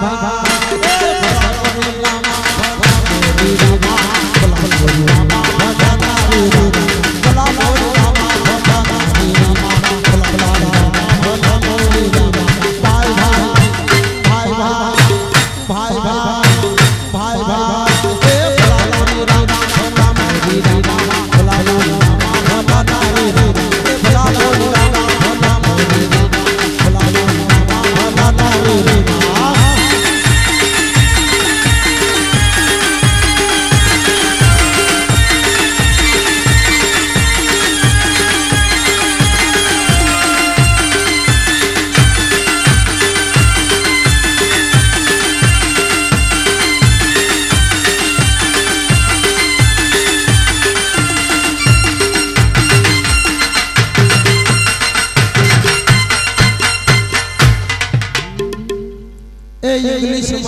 भाई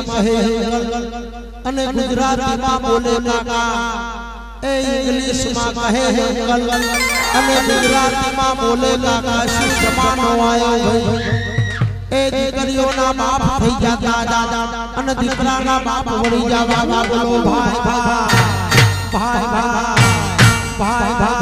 ઇંગ્લિશમાં કહે અને ગુજરાતીમાં બોલે કાકા એ ઇંગ્લિશમાં કહે અંકલ અને ગુજરાતીમાં બોલે કાકા શું જમાનો આવ્યો ભાઈ એ દીકરીઓના બાપ થઈ જતા દાદા અને દીકરાના બાપ વળી જવા બોલો ભાઈ ભાઈ ભાઈ ભાઈ ભાઈ ભાઈ